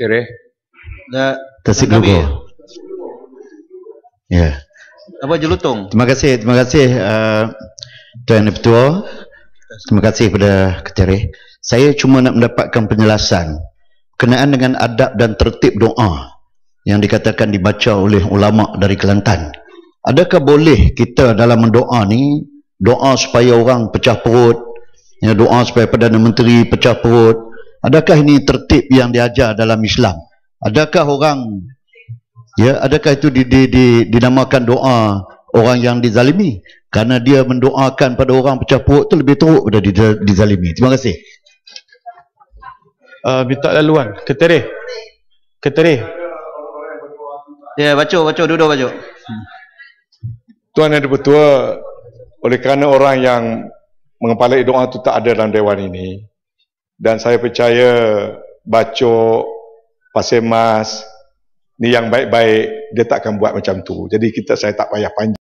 Kira. Da, Tasik. Lugo. Ya. Apa jelutong? Terima kasih, terima kasih uh, Tuan Ketua. Terima kasih kepada Ketua. Saya cuma nak mendapatkan penjelasan kenaan dengan adab dan tertib doa yang dikatakan dibaca oleh ulama dari Kelantan. Adakah boleh kita dalam mendoa ni doa supaya orang pecah perut, ya doa supaya Perdana Menteri pecah perut? Adakah ini tertib yang diajar dalam Islam? Adakah orang Ya, adakah itu di, di, di, dinamakan doa orang yang dizalimi? Karena dia mendoakan pada orang pecah perut tu lebih teruk daripada di, dizalimi. Terima kasih. Uh, minta laluan. Keteri. Keteri. Ya, baca, baca, duduk baca. Tuan Yang Dipertua, oleh kerana orang yang mengepalai doa itu tak ada dalam dewan ini, dan saya percaya bacok, pasir mas, ni yang baik-baik, dia tak akan buat macam tu. Jadi kita saya tak payah panjang.